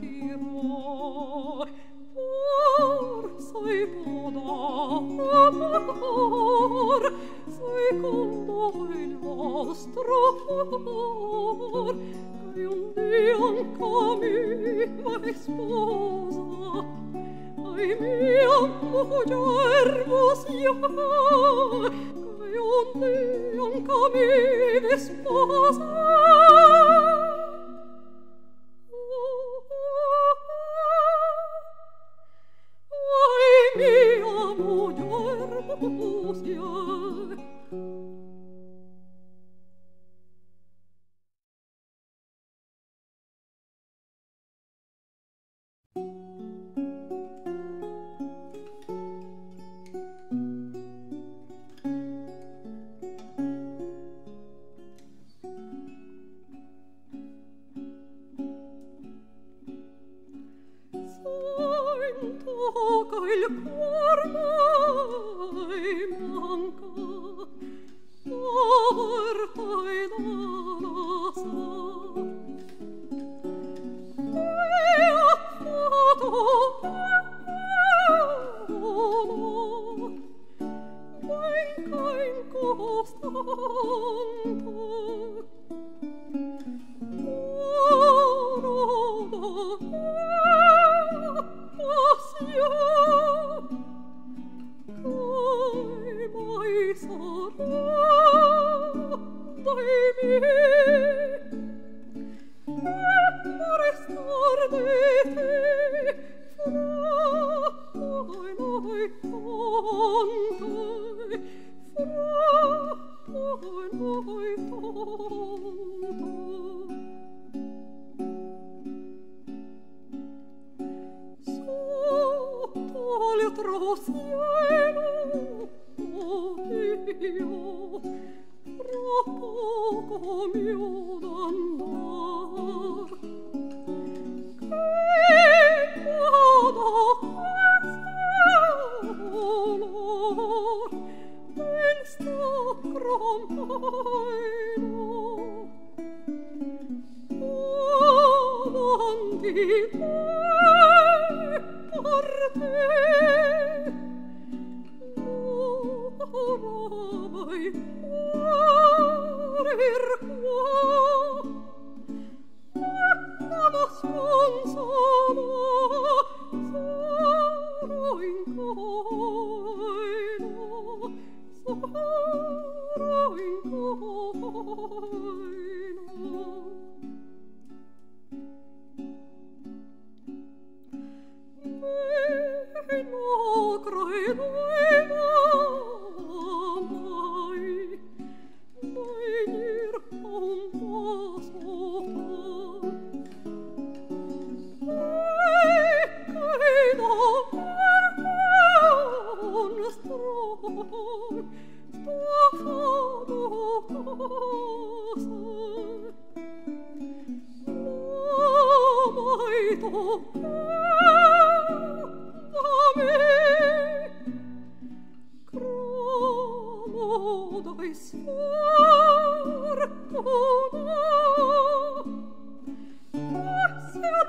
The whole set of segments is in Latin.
sentirlo.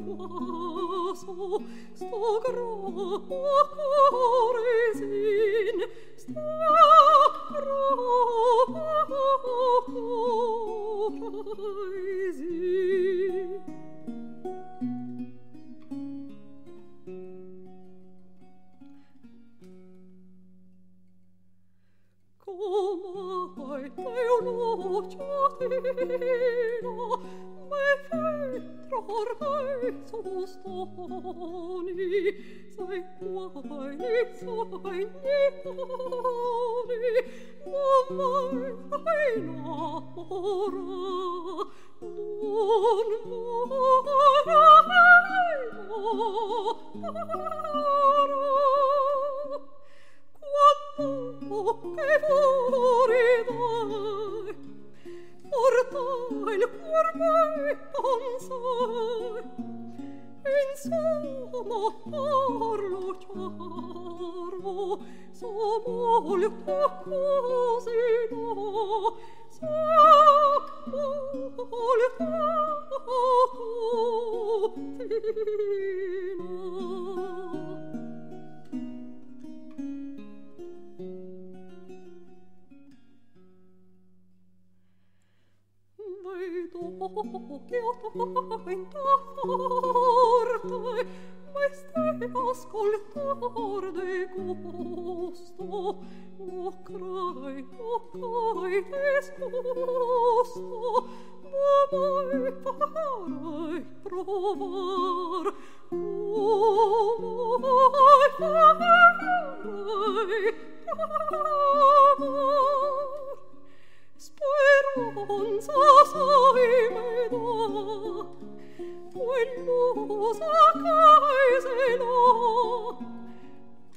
我。corde gusto o crai o crai disgusto mamai farai provar o mamai farai provar Speranza sai me da, quellosa caese no,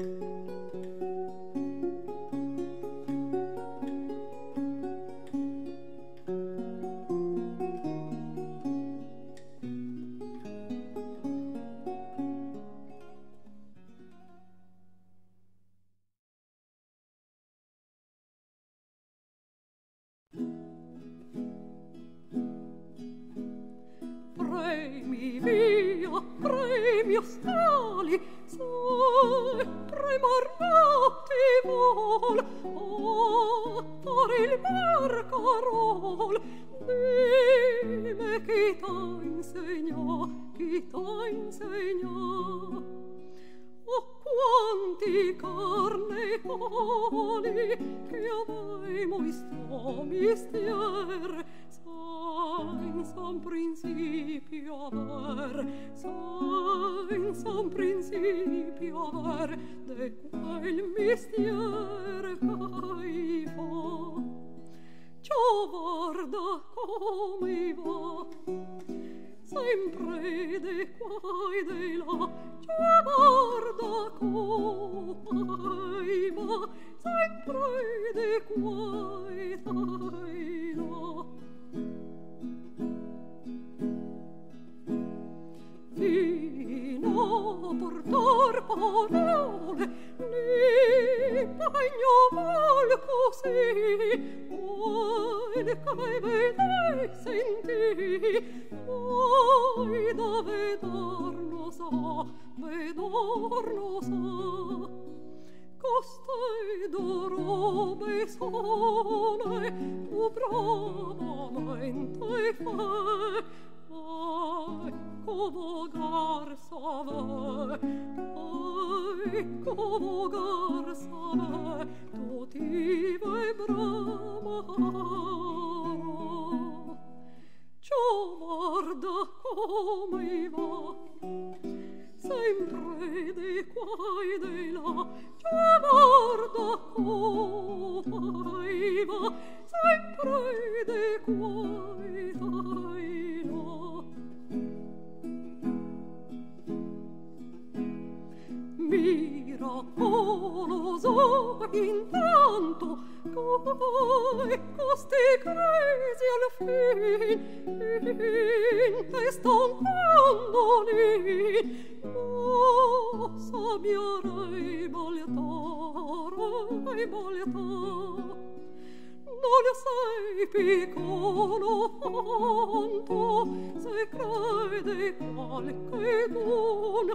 amor. via premio stali sempre marmati vol. O por il barcarol dime chi t'ha insegnò chi t'ha insegnò oh quanti carne coli che avemo isto mistier Sainz un principio var, Sainz un principio var, de quel mistier cai va. Ciò varda come va, sempre de quai de la, ciò varda come va, sempre de quai de la. vino portor poneole ni pagno mal così. Oi come vedei senti oi da vedor so? Vedor lo so. Costei dorobe sone tu bravo momento e fai Oi, como garsava, oi, como garsava, tutti vibravano. Ciò morda come va, sempre di qua e di là, ciò morda come va, sempre di qua e di là. miracoloso intanto come costi crezi al fin in estampando lì cosa mia rei bolletare bolletare non lo sai piccolo tanto se crede qualche donna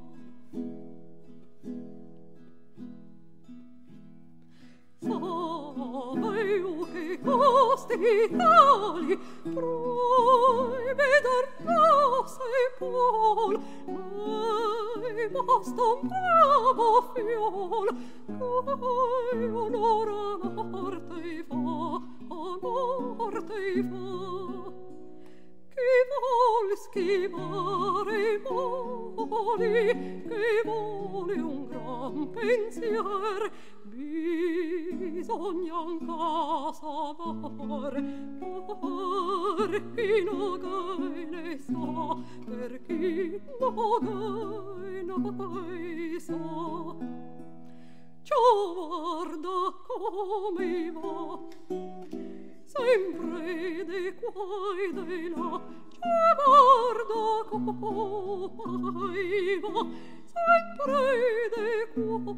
Sai o che costi tali Proibe dar casa e pol Mai basta un bravo fiol Cai onora morte i fa A morte fa che vuole schemare vuole che vuole un gran pensier. Bisogna un casa var var chi no per chi no gaine sa. Ciò guarda come va sempre de qua e de là che guarda coaiva sempre de qua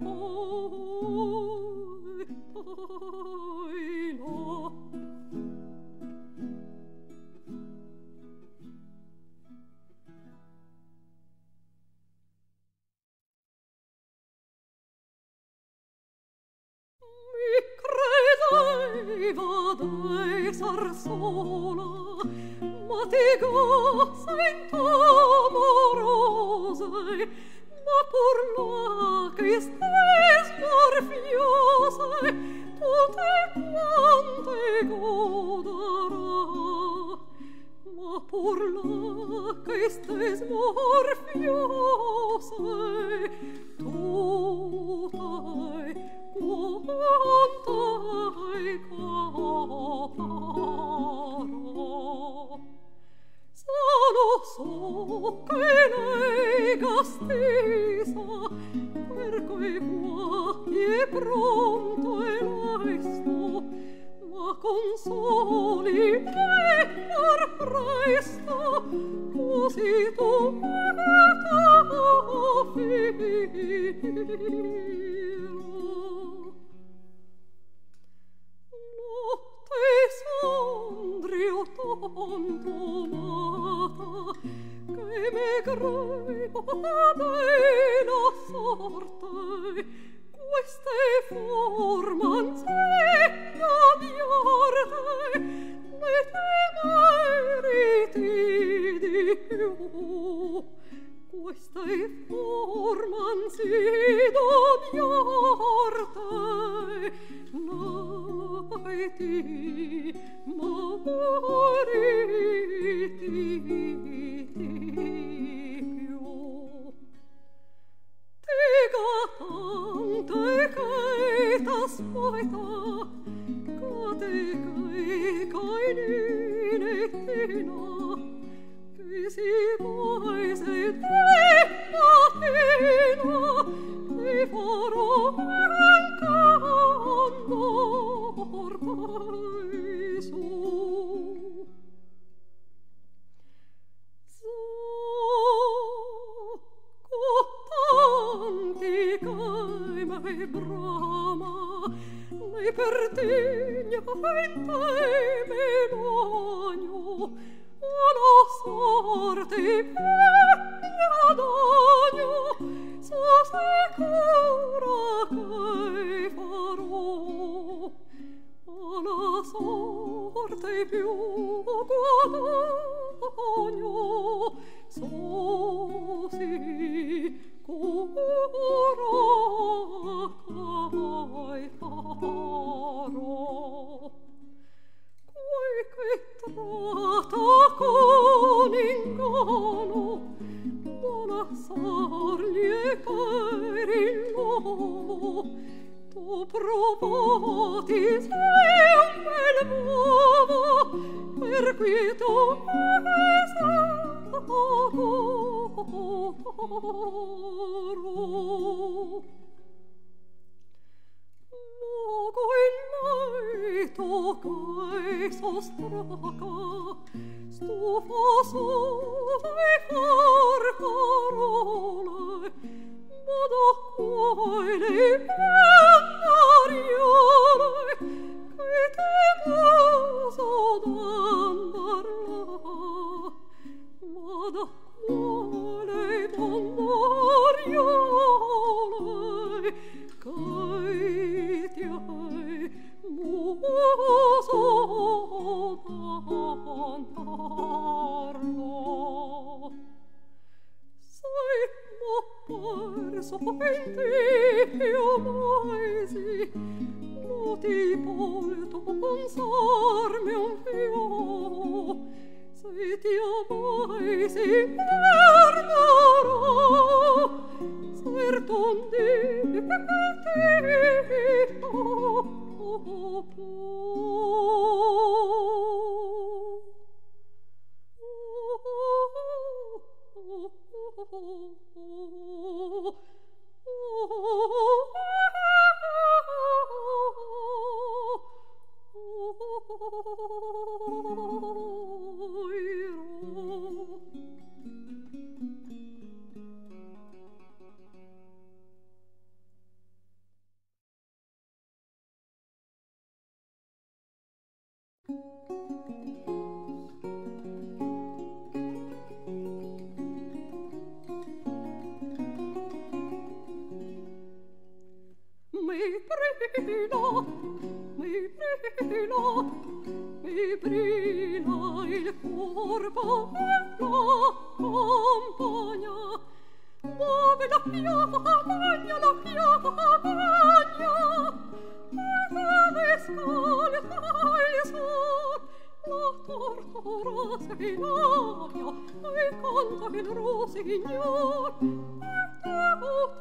gloria e canta che il rosignor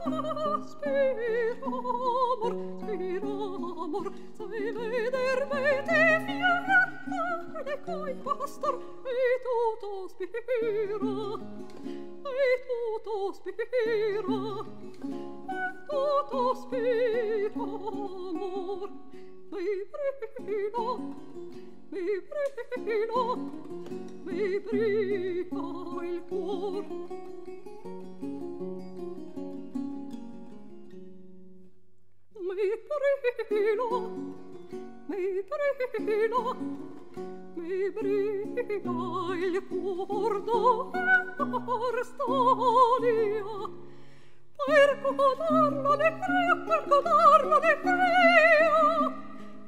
amor spiramor, spiramor, sai veder te fiera, acne coi pastor, e tutto spiro. E tutto spiro. E tutto spiro amor mi prino, mi prino, mi prino il cuor. Mi prino, mi prino, mi brilla il cuor d'or storia, per godarlo ne creo, per godarlo ne creo.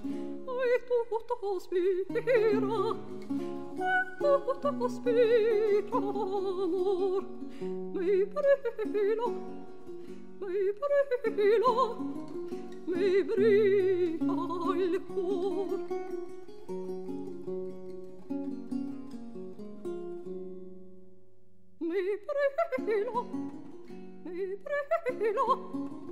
tutto cospira e tutto cospira amor mi brilla mi brilla mi brilla il cor mi brilla mi brilla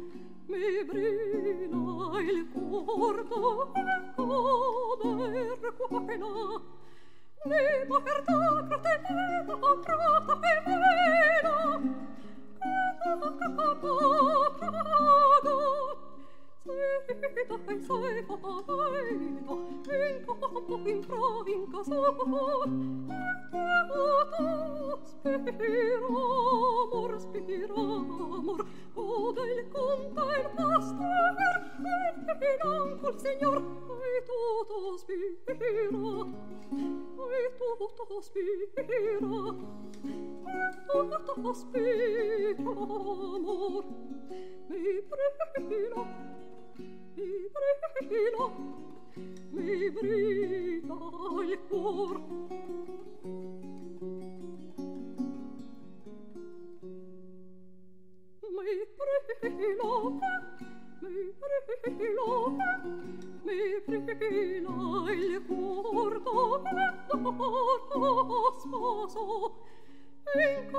mi brilla il corpo e come recuopina libertà protegeta contratta e vera che non capo Dai sai fa vai do in po in pro in caso Te spiro amor spiro amor o del conta il pastor e non col signor e tutto spiro e tutto spiro e tutto spiro amor mi prego mi brilla, mi brilla il cuor. Mi brilla, mi brilla, mi brilla il cuor, dove, dove, sposo, Thank you.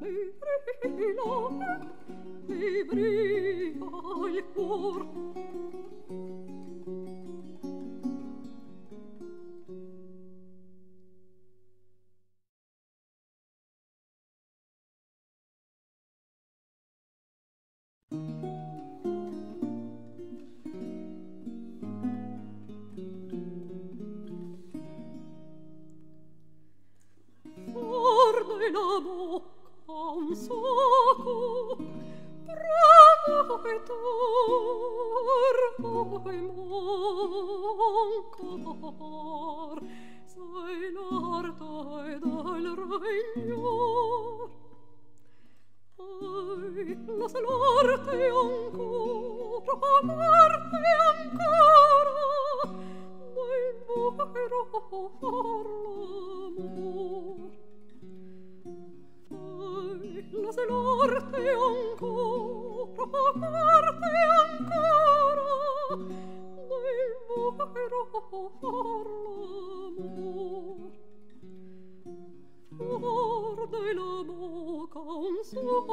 mi brilla, mi brilla il cuor.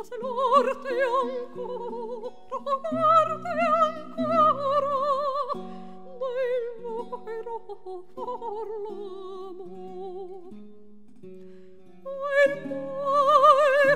ma se l'arte ancora, l'arte ancora, del vero far l'amor. E poi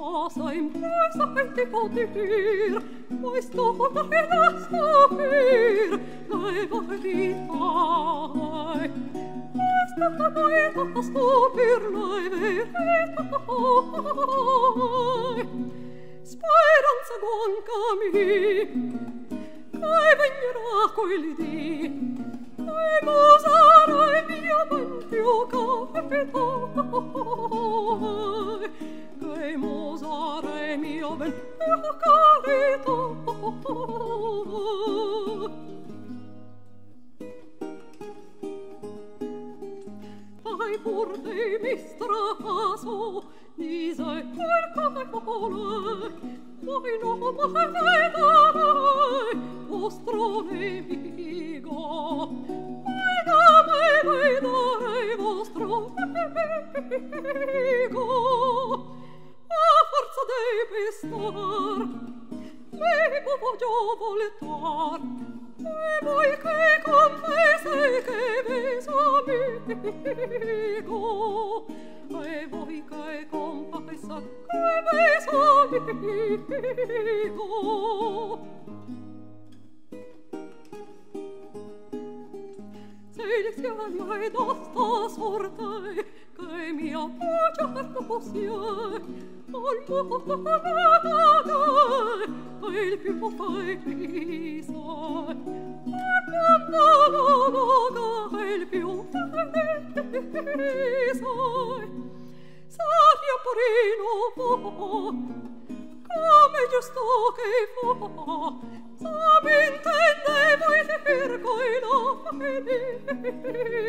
Osa impresa pente conditir, questo conto che da scoprir, dai volitai. Questa la poeta da scoprir, dai veritai. Speranza gonca mi, che vegnerà quel di e musarai mia vantio capitai. Dovemus a re mio ben eo carito Ai pur de mi strapaso Nise quel come vole Voi no mai vedere Vostro nemico Voi da me vedere Vostro nemico a forza dei pestar me voglio voletar e voi che confesse che ves amico. E voi che confessa che ves amico. Selig sia mai dosta sorte che mia pace sia all'uomo e il più fai qui sa il più fai sa Saria porino come giusto che fu sabe intende voi circo e lo felice.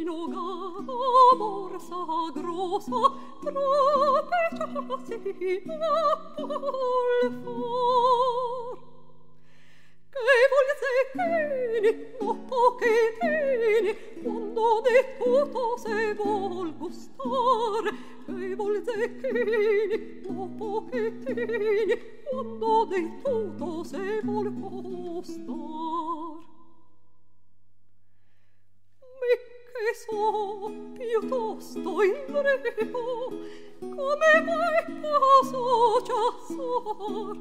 Inogada borsa grossa Tropecciasi Apple for Che volse tieni Dopo che tieni Quando de tutto se vuol gustar Che volse tieni Dopo che tieni Quando de tutto se vuol gustar. Make e so piuttosto in breo come mai posso già sor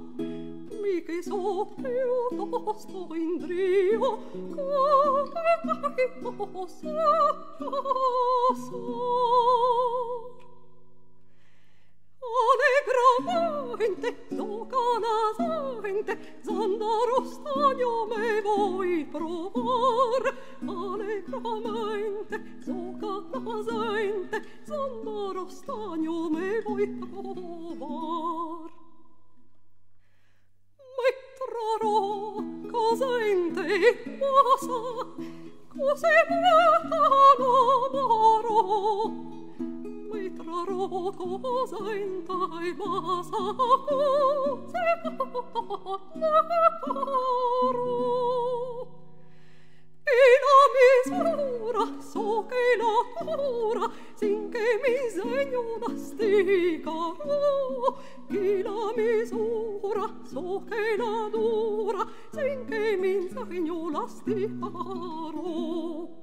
mi che so piuttosto in drio come mai passo già sor Allegro vente, tocana vente, zandaro stagno me voi provar. Allegro mente, tocana vente, zandaro stagno me voi provar. Metrarò cosa in te passa, cos'è mata l'amaro tra cosa in taima sacco separo e la misura so che la cura sin che mi segno da sticaro e la misura so che la dura sin che mi segno la sticaro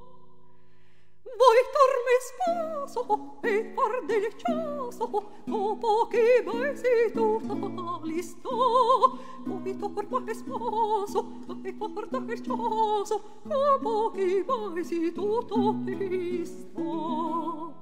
Vuoi me sposo e far del ciaso dopo che mesi tu listo Vuoi me sposo e far del ciaso dopo che mesi tu listo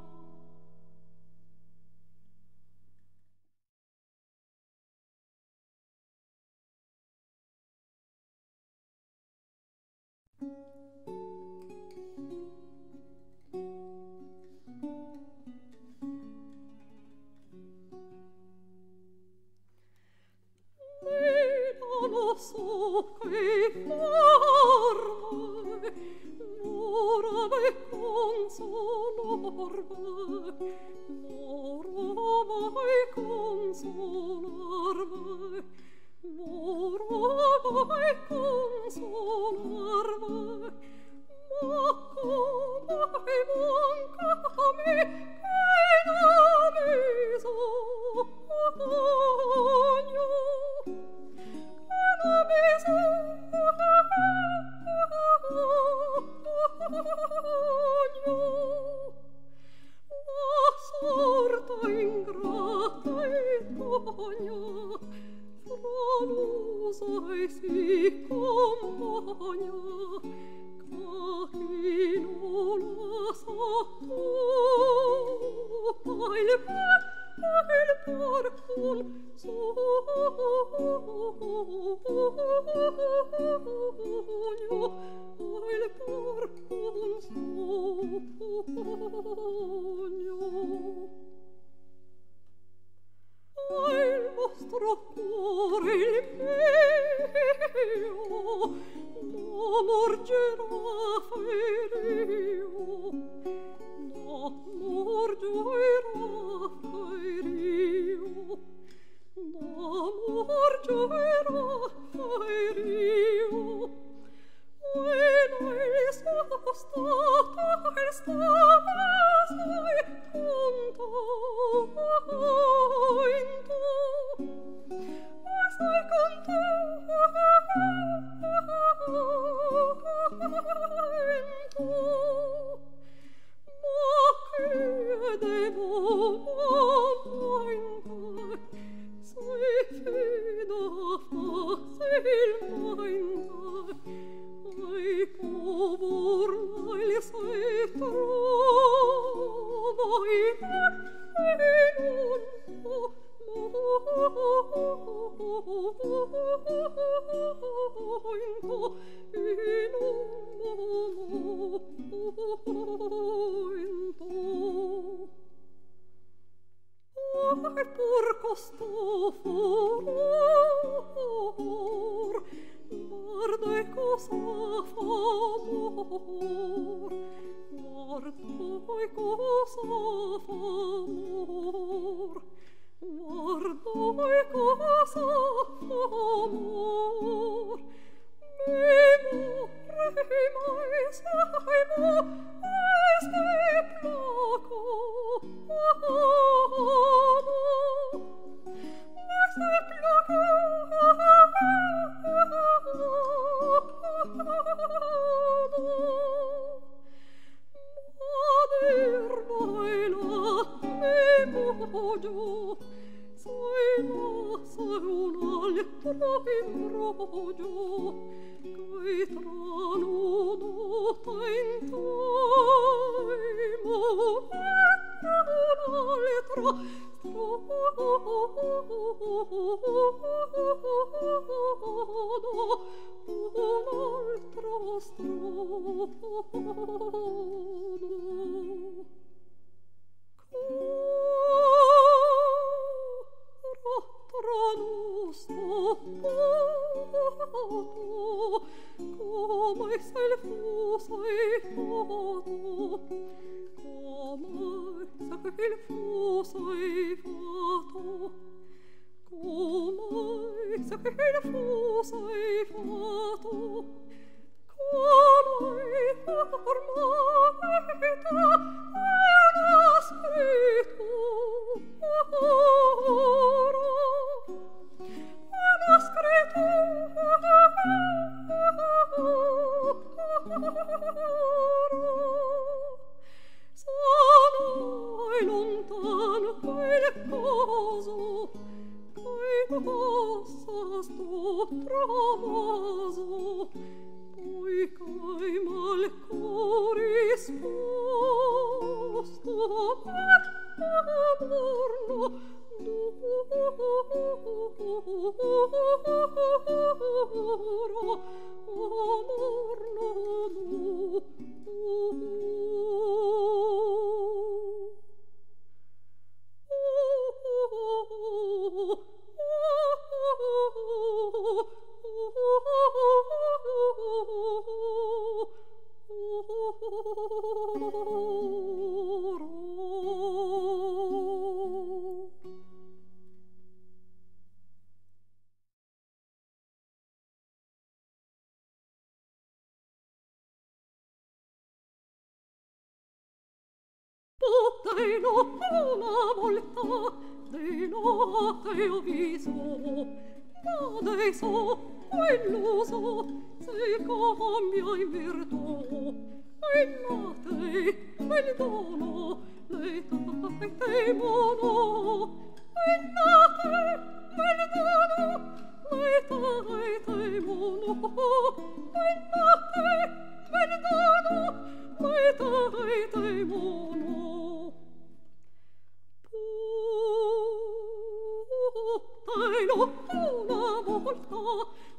我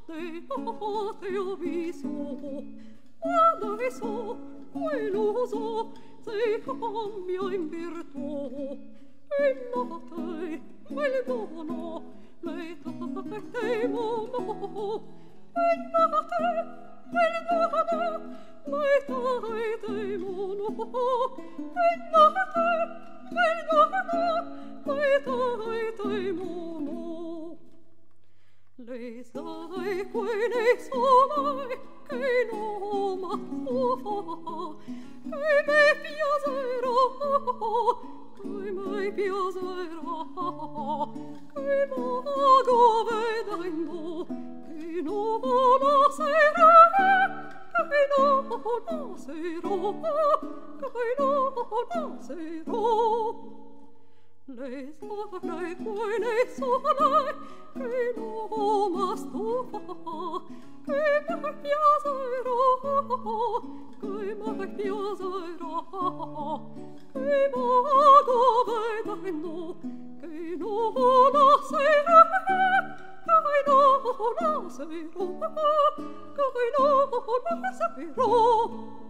te ho te ho viso quando viso quelloso te cambia in virtù. In notte quel dono le tappe temo no in notte quel dono le tappe temo no in notte quel dono le tappe temo no Le sai quei ne somai che no ma tu fa che me piacerò che me piacerò che mago vedendo che no ma sarà che no ma sarà che no ma le sole poi le sole che l'uomo stufa che per piacerò che per piacerò che vago vedendo che non nascerà che non nascerò che non nascerò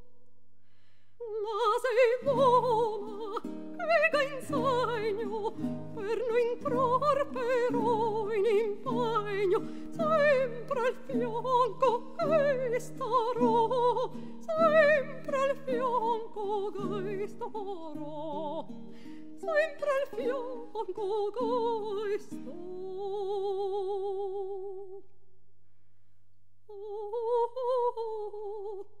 La sei buona vega in sogno per non intrar però in impegno, sempre al fianco che starò, sempre al fianco che starò, sempre al fianco che starò. Oh, oh, oh, oh. oh.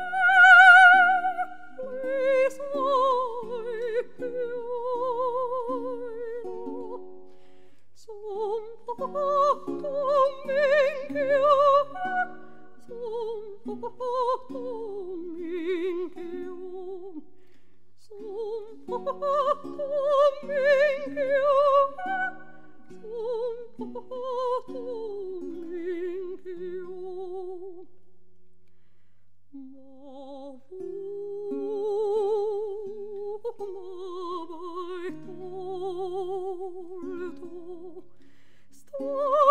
Mingeo, Mingeo,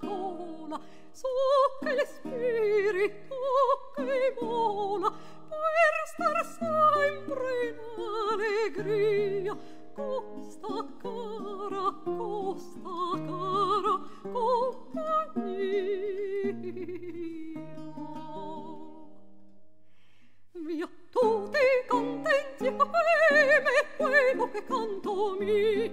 sola so che l'espirito che vola per star sempre in allegria. Costa cara costa cara compagnia. Via tutti contenti a me quello che canto mi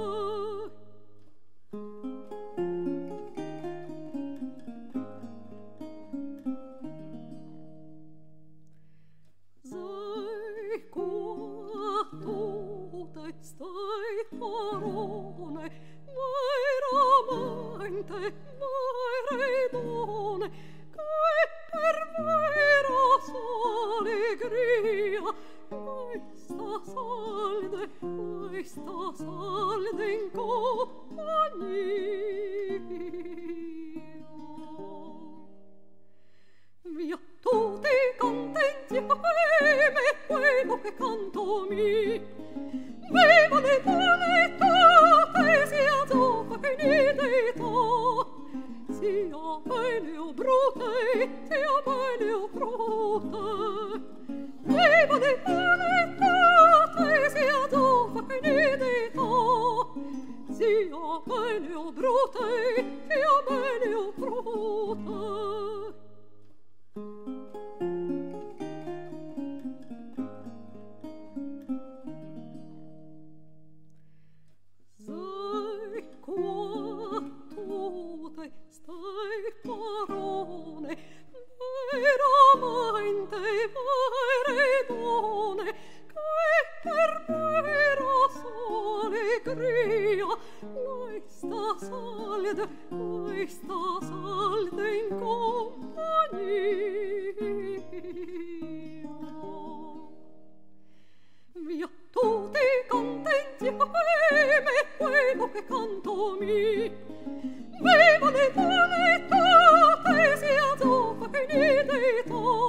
vita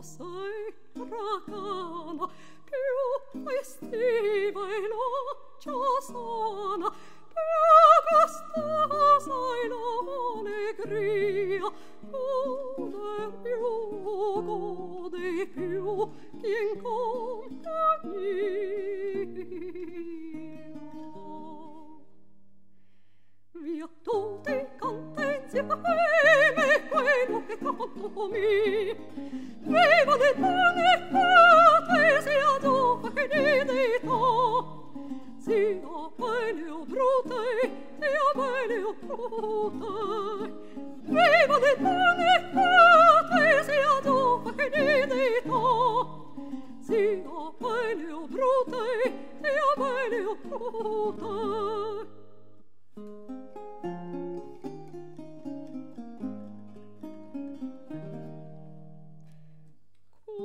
Sei sai, più estiva e nocciosa, più costosa e l'allegria, gode più, gode più, chi in compagnia. Via tutti canti insieme quello che tanto mi. Viva di tane patesia dopo che si to zio o brute zio o brute viva di tane patesia dunque che di to zio pelio brute zio pelio brute Thank you.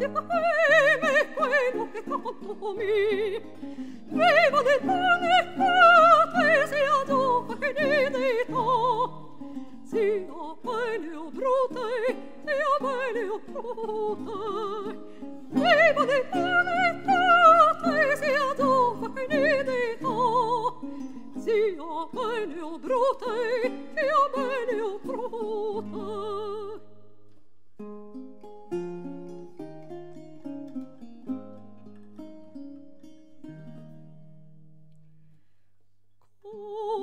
insieme quello che canto mi. Viva del pane fate sia dopo che ne dito Sia bene o brute, sia bene o brute Viva del pane fate sia dopo che ne dito Sia bene o brute, sia bene o brute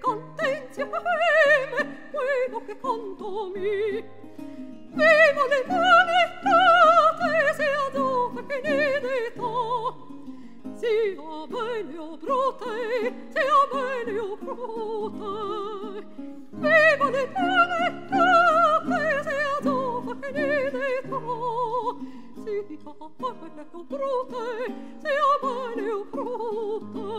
contenti a me, quello che conto mi. Vivo le vanitate se adove che ne detto. Si o bene o brute se o bene o brute vivo le vanitate se adove che ne detto. Se amare o valeu se sia o prute.